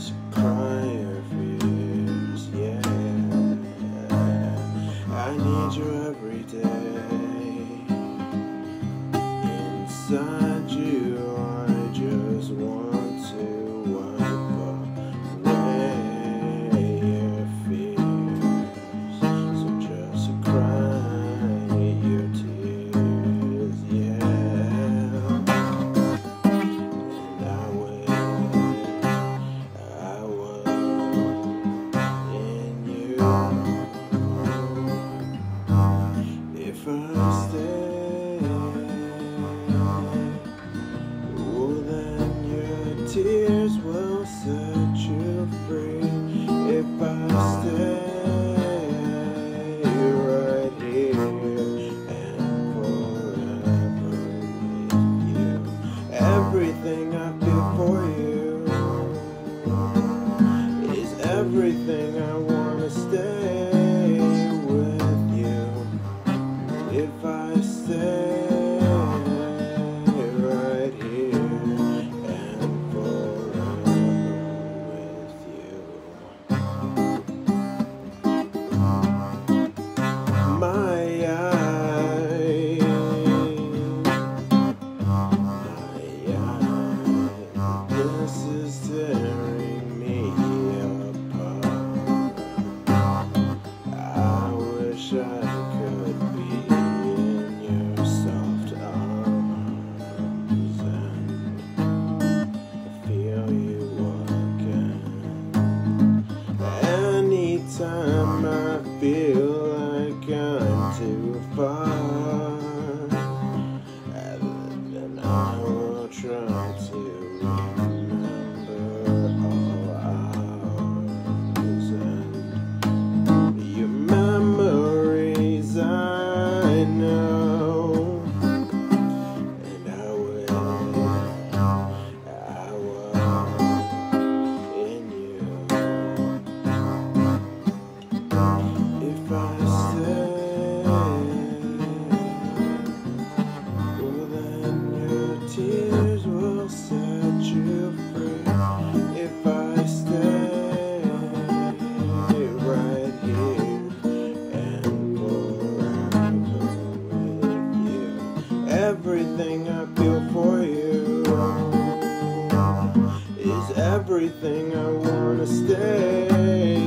just prior fears, yeah. I need you every day. Inside. first day. Oh, then your tears will set you free if I stay right here and forever with you. Everything I feel for you is everything I want. If I stay like I'm too everything I feel for you is everything I wanna stay